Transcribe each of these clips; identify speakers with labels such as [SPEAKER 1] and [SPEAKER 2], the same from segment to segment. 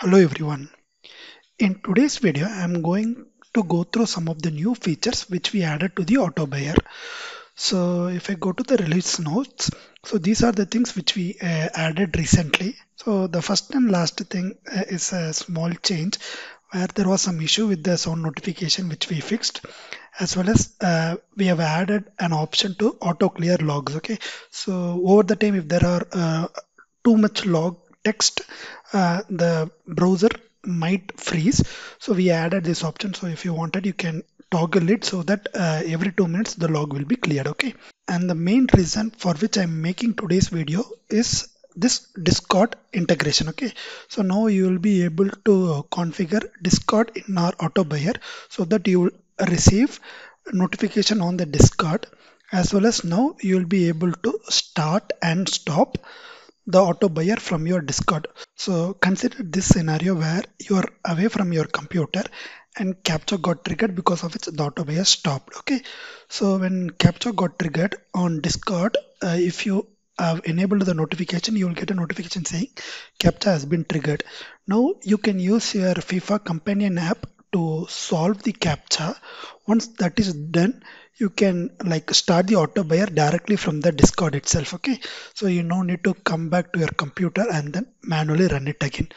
[SPEAKER 1] Hello everyone. In today's video, I'm going to go through some of the new features which we added to the auto buyer. So if I go to the release notes, so these are the things which we uh, added recently. So the first and last thing uh, is a small change where there was some issue with the sound notification which we fixed as well as uh, we have added an option to auto clear logs okay so over the time if there are uh, too much log text uh, the browser might freeze. So we added this option. So if you wanted you can toggle it so that uh, every two minutes the log will be cleared okay? And the main reason for which i'm making today's video is this discord integration okay? So now you will be able to configure discord in our auto buyer so that you will receive notification on the discord. As well as now you will be able to start and stop the auto buyer from your discord so consider this scenario where you are away from your computer and captcha got triggered because of its the auto buyer stopped okay? So when captcha got triggered on discord uh, if you have enabled the notification you will get a notification saying captcha has been triggered. Now you can use your fifa companion app to solve the captcha once that is done you can like start the auto buyer directly from the discord itself okay so you no need to come back to your computer and then manually run it again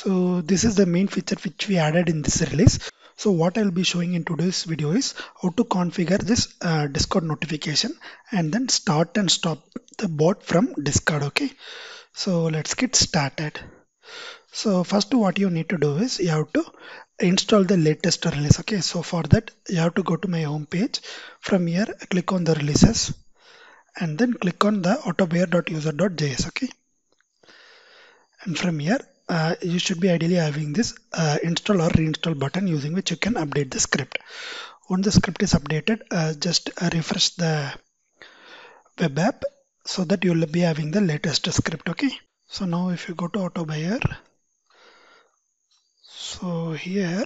[SPEAKER 1] so this is the main feature which we added in this release so what I'll be showing in today's video is how to configure this uh, Discord notification and then start and stop the bot from Discord. Okay, so let's get started. So first what you need to do is you have to install the latest release. Okay, so for that you have to go to my home page. From here, click on the releases and then click on the autobuyer.user.js. Okay, and from here uh, you should be ideally having this uh, install or reinstall button using which you can update the script. Once the script is updated, uh, just uh, refresh the web app so that you will be having the latest script. Okay. So now if you go to auto buyer, so here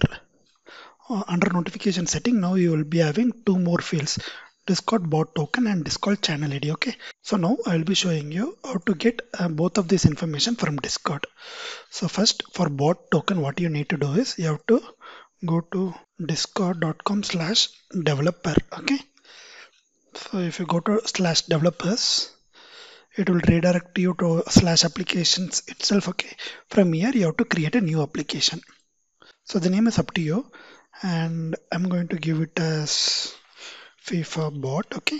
[SPEAKER 1] uh, under notification setting, now you will be having two more fields discord bot token and discord channel id okay? So now i will be showing you how to get uh, both of this information from discord. So first for bot token what you need to do is you have to go to discord.com slash developer okay? So if you go to slash developers it will redirect you to slash applications itself okay? From here you have to create a new application. So the name is up to you and i'm going to give it as FIFA bot okay?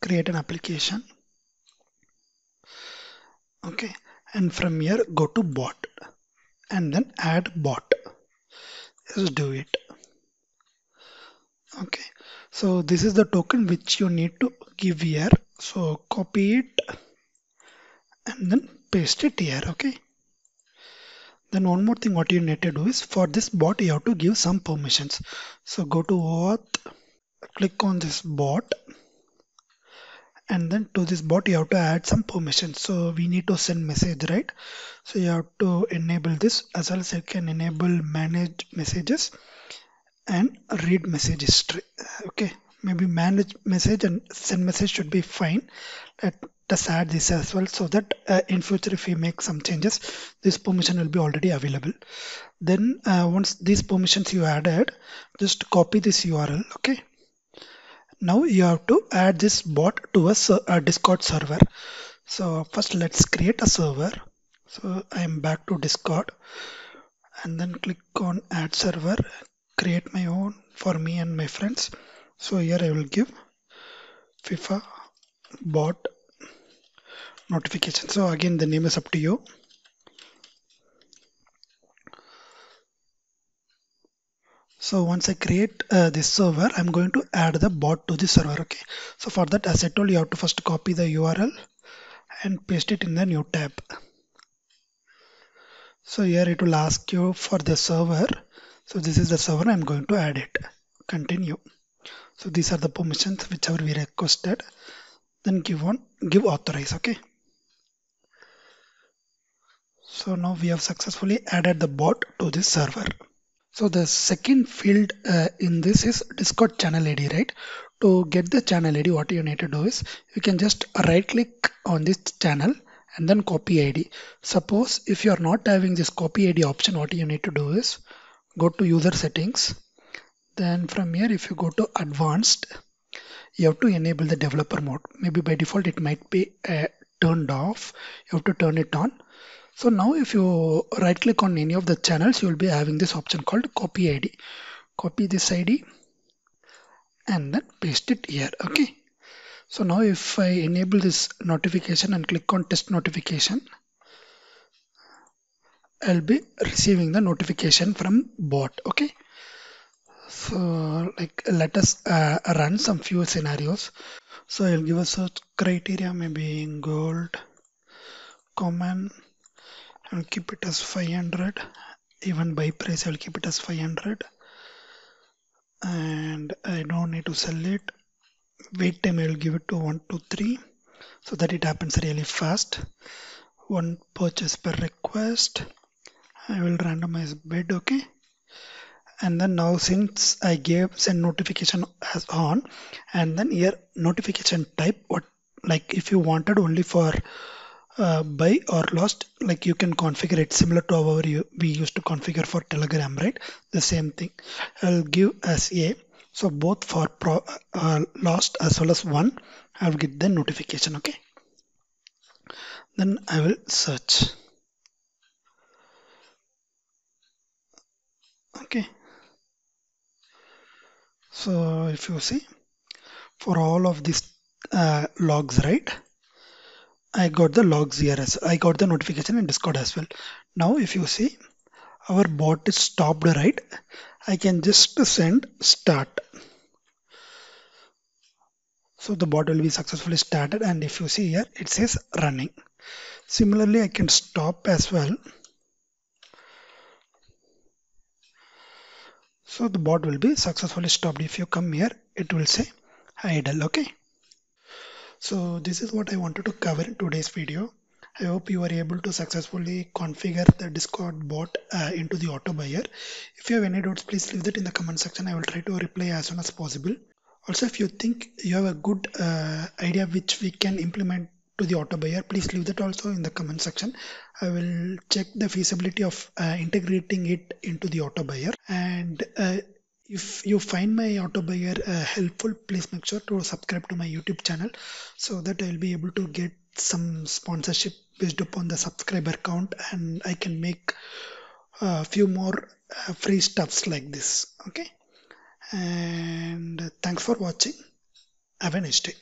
[SPEAKER 1] Create an application. Okay and from here go to bot and then add bot. Just do it. Okay so this is the token which you need to give here so copy it and then paste it here okay? Then one more thing what you need to do is for this bot you have to give some permissions. So go to auth click on this bot and then to this bot you have to add some permissions. So we need to send message right? So you have to enable this as well as you can enable manage messages and read message history okay maybe manage message and send message should be fine. Let us add this as well so that uh, in future if we make some changes this permission will be already available. Then uh, once these permissions you added just copy this url okay? Now you have to add this bot to a, a discord server. So first let's create a server. So i'm back to discord. And then click on add server create my own for me and my friends so here i will give fifa bot notification so again the name is up to you So once I create uh, this server, I'm going to add the bot to the server. Okay. So for that, as I told you, have to first copy the URL and paste it in the new tab. So here it will ask you for the server. So this is the server. I'm going to add it. Continue. So these are the permissions whichever we requested. Then give one, give authorize. Okay. So now we have successfully added the bot to this server. So the second field uh, in this is Discord channel ID, right? To get the channel ID, what you need to do is you can just right click on this channel and then copy ID. Suppose if you are not having this copy ID option, what you need to do is go to user settings. Then from here, if you go to advanced, you have to enable the developer mode. Maybe by default, it might be uh, turned off. You have to turn it on. So now if you right click on any of the channels, you will be having this option called copy ID. Copy this ID and then paste it here. Okay. So now if I enable this notification and click on test notification, I'll be receiving the notification from bot. Okay. So like let us uh, run some few scenarios. So I'll give a search criteria maybe in gold common I'll keep it as 500 even buy price I'll keep it as 500 and I don't need to sell it. Wait time I will give it to 1 to 3 so that it happens really fast. One purchase per request. I will randomize bid okay and then now since I gave send notification as on and then here notification type what like if you wanted only for uh, buy or lost like you can configure it similar to our we used to configure for telegram right? The same thing. I'll give as a. So both for pro, uh, lost as well as won i'll get the notification okay? Then i will search okay so if you see for all of these uh, logs right I got the logs here as I got the notification in Discord as well. Now if you see our bot is stopped right, I can just send start. So the bot will be successfully started and if you see here it says running. Similarly I can stop as well. So the bot will be successfully stopped. If you come here it will say idle okay. So this is what I wanted to cover in today's video. I hope you are able to successfully configure the Discord bot uh, into the auto buyer. If you have any doubts, please leave that in the comment section. I will try to reply as soon as possible. Also, if you think you have a good uh, idea which we can implement to the auto buyer, please leave that also in the comment section. I will check the feasibility of uh, integrating it into the auto buyer. And uh, if you find my auto buyer uh, helpful please make sure to subscribe to my youtube channel so that i'll be able to get some sponsorship based upon the subscriber count and i can make a few more uh, free stuffs like this okay and thanks for watching have a nice day